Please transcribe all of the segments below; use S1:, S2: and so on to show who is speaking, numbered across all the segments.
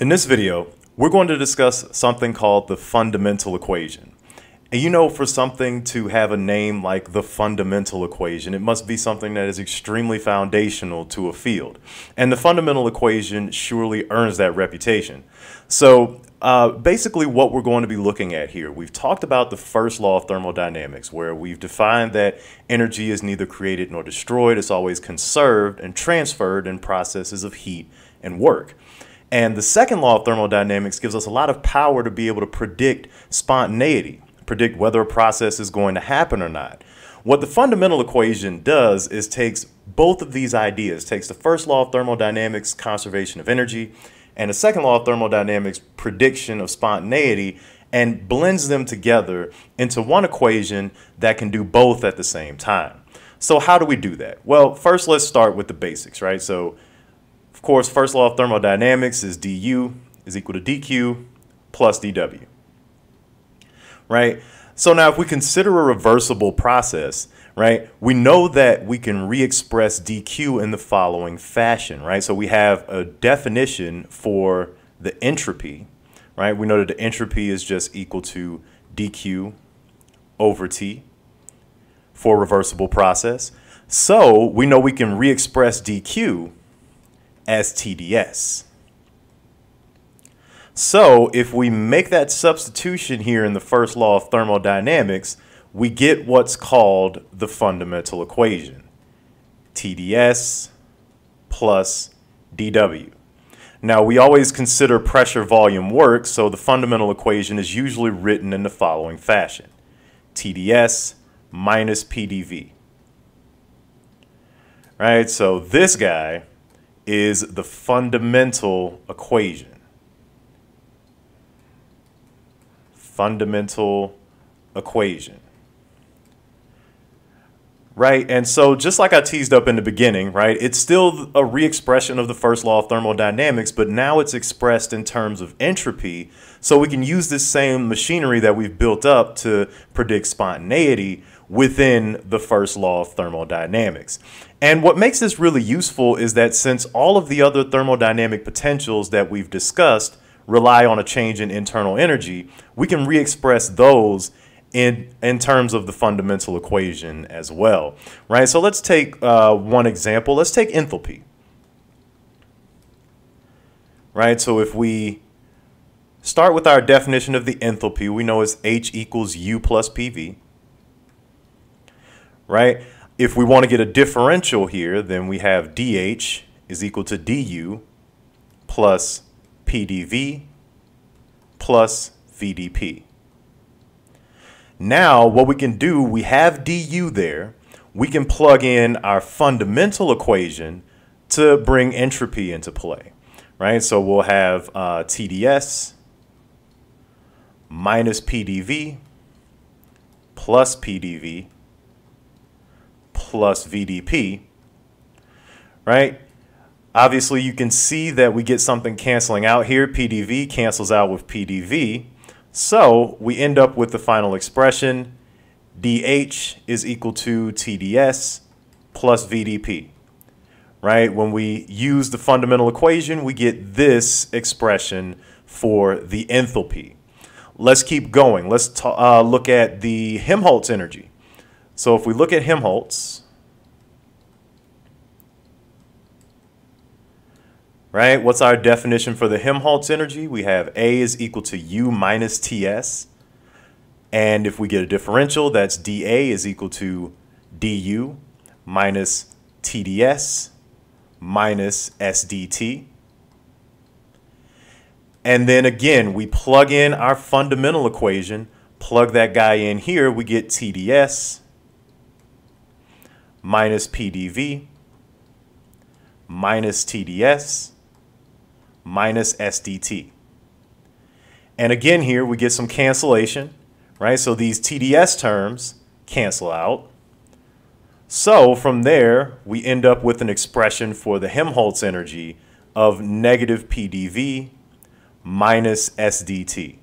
S1: In this video, we're going to discuss something called the fundamental equation. And you know, for something to have a name like the fundamental equation, it must be something that is extremely foundational to a field. And the fundamental equation surely earns that reputation. So uh, basically what we're going to be looking at here, we've talked about the first law of thermodynamics, where we've defined that energy is neither created nor destroyed. It's always conserved and transferred in processes of heat and work. And the second law of thermodynamics gives us a lot of power to be able to predict spontaneity, predict whether a process is going to happen or not. What the fundamental equation does is takes both of these ideas, takes the first law of thermodynamics, conservation of energy, and the second law of thermodynamics, prediction of spontaneity, and blends them together into one equation that can do both at the same time. So how do we do that? Well, first let's start with the basics, right? So of course, first law of thermodynamics is du is equal to dq plus dw. Right? So now if we consider a reversible process, right, we know that we can re-express dq in the following fashion, right? So we have a definition for the entropy, right? We know that the entropy is just equal to dq over t for reversible process. So we know we can re-express dq as TDS. So if we make that substitution here in the first law of thermodynamics, we get what's called the fundamental equation. TDS plus dW. Now we always consider pressure volume work, so the fundamental equation is usually written in the following fashion. TDS minus PDV. Right, so this guy is the fundamental equation. Fundamental equation. Right, and so just like I teased up in the beginning, right, it's still a re-expression of the first law of thermodynamics, but now it's expressed in terms of entropy. So we can use this same machinery that we've built up to predict spontaneity within the first law of thermodynamics. And what makes this really useful is that since all of the other thermodynamic potentials that we've discussed rely on a change in internal energy, we can re-express those in, in terms of the fundamental equation as well, right? So let's take uh, one example. Let's take enthalpy, right? So if we start with our definition of the enthalpy, we know it's H equals U plus PV right? If we want to get a differential here, then we have dH is equal to du plus PDV plus VDP. Now, what we can do, we have du there. We can plug in our fundamental equation to bring entropy into play, right? So we'll have uh, TDS minus PDV plus PDV plus VDP, right? Obviously, you can see that we get something canceling out here. PDV cancels out with PDV. So we end up with the final expression, DH is equal to TDS plus VDP, right? When we use the fundamental equation, we get this expression for the enthalpy. Let's keep going. Let's uh, look at the Helmholtz energy. So if we look at Helmholtz, right, what's our definition for the Helmholtz energy? We have A is equal to U minus TS. And if we get a differential, that's dA is equal to du minus TDS minus SDT. And then again, we plug in our fundamental equation, plug that guy in here, we get TDS minus PDV minus TDS minus SDT. And again here we get some cancellation, right? So these TDS terms cancel out. So from there, we end up with an expression for the Helmholtz energy of negative PDV minus SDT.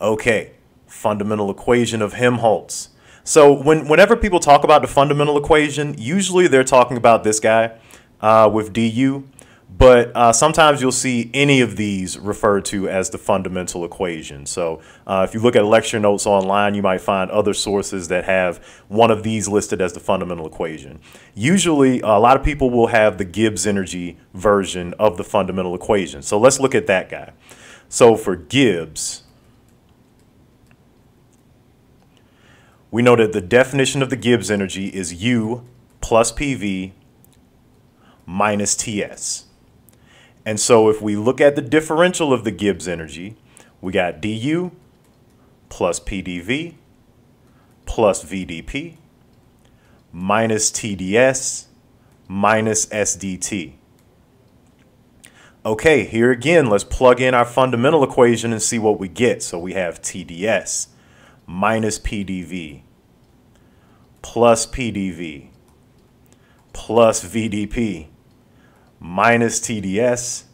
S1: Okay, fundamental equation of Helmholtz. So when, whenever people talk about the fundamental equation, usually they're talking about this guy uh, with du. but uh, sometimes you'll see any of these referred to as the fundamental equation. So uh, if you look at lecture notes online, you might find other sources that have one of these listed as the fundamental equation. Usually, a lot of people will have the Gibbs energy version of the fundamental equation. So let's look at that guy. So for Gibbs, we know that the definition of the Gibbs energy is U plus PV minus TS. And so if we look at the differential of the Gibbs energy, we got du plus PDV plus VDP minus TDS minus SDT. Okay, here again, let's plug in our fundamental equation and see what we get. So we have TDS minus PDV plus PDV plus VDP minus TDS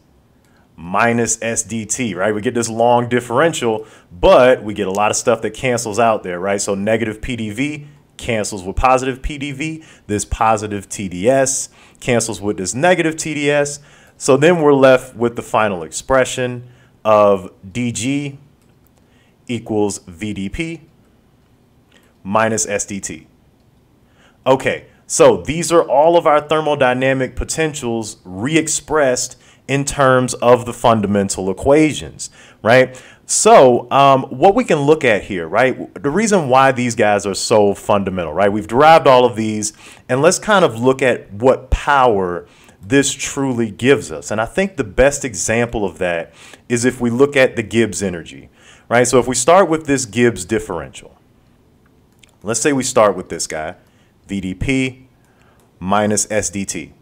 S1: minus SDT, right? We get this long differential, but we get a lot of stuff that cancels out there, right? So negative PDV cancels with positive PDV. This positive TDS cancels with this negative TDS. So then we're left with the final expression of DG equals VDP minus SDT. Okay, so these are all of our thermodynamic potentials re-expressed in terms of the fundamental equations, right? So um, what we can look at here, right? The reason why these guys are so fundamental, right? We've derived all of these, and let's kind of look at what power this truly gives us. And I think the best example of that is if we look at the Gibbs energy, right? So if we start with this Gibbs differential, let's say we start with this guy, VDP minus SDT.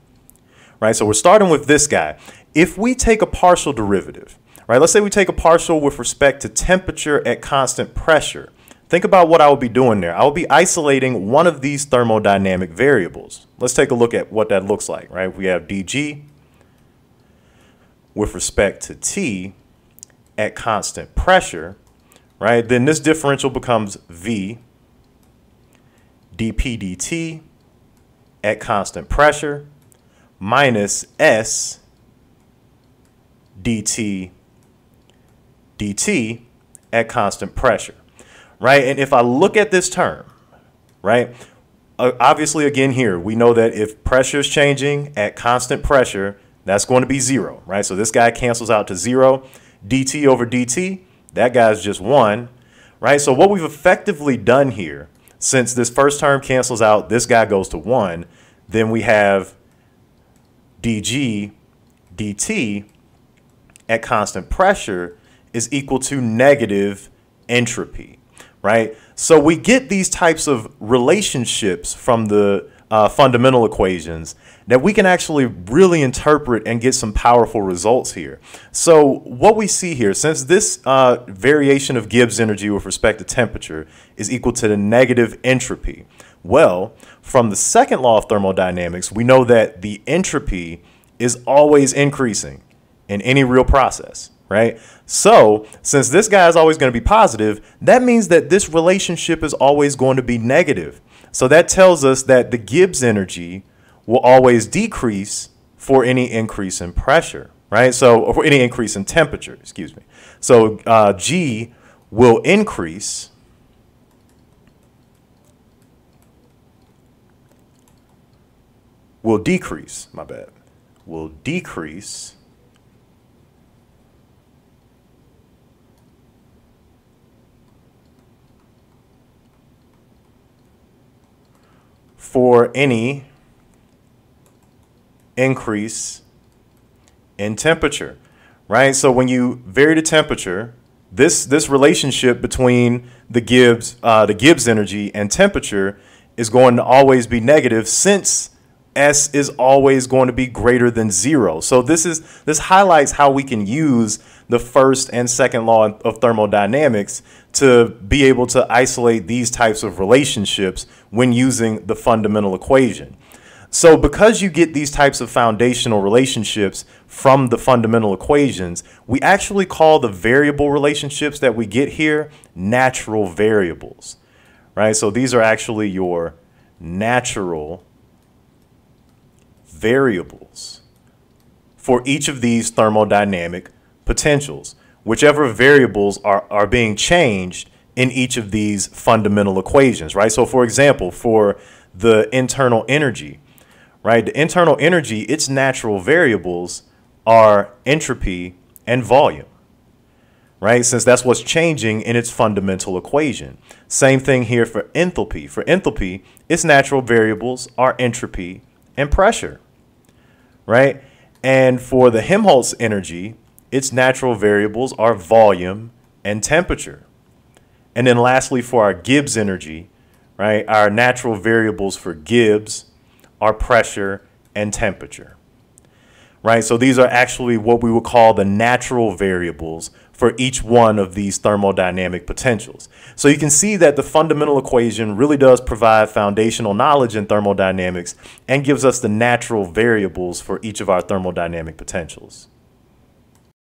S1: Right, so we're starting with this guy. If we take a partial derivative, right, let's say we take a partial with respect to temperature at constant pressure. Think about what I will be doing there. I will be isolating one of these thermodynamic variables. Let's take a look at what that looks like, right? We have dg with respect to T at constant pressure, right? Then this differential becomes V dp dt at constant pressure minus S dt dt at constant pressure, right? And if I look at this term, right, uh, obviously again here, we know that if pressure is changing at constant pressure, that's going to be zero, right? So this guy cancels out to zero. dt over dt, that guy's just one, right? So what we've effectively done here since this first term cancels out, this guy goes to 1, then we have dg dt at constant pressure is equal to negative entropy, right? So we get these types of relationships from the uh, fundamental equations that we can actually really interpret and get some powerful results here. So what we see here, since this uh, variation of Gibbs energy with respect to temperature is equal to the negative entropy, well, from the second law of thermodynamics, we know that the entropy is always increasing in any real process, right? So, since this guy is always going to be positive, that means that this relationship is always going to be negative. So that tells us that the Gibbs energy will always decrease for any increase in pressure, right? So, for any increase in temperature, excuse me. So uh, G will increase will decrease, my bad, will decrease for any increase in temperature, right? So when you vary the temperature, this this relationship between the Gibbs uh, the Gibbs energy and temperature is going to always be negative since S is always going to be greater than zero. So this is this highlights how we can use the first and second law of thermodynamics to be able to isolate these types of relationships when using the fundamental equation. So because you get these types of foundational relationships from the fundamental equations, we actually call the variable relationships that we get here natural variables, right? So these are actually your natural variables for each of these thermodynamic potentials, whichever variables are, are being changed in each of these fundamental equations, right? So, for example, for the internal energy, right? The internal energy, its natural variables are entropy and volume, right? Since that's what's changing in its fundamental equation. Same thing here for enthalpy. For enthalpy, its natural variables are entropy and pressure, right? And for the Helmholtz energy, its natural variables are volume and temperature. And then lastly, for our Gibbs energy, right, our natural variables for Gibbs are pressure and temperature. Right? So these are actually what we would call the natural variables for each one of these thermodynamic potentials. So you can see that the fundamental equation really does provide foundational knowledge in thermodynamics and gives us the natural variables for each of our thermodynamic potentials.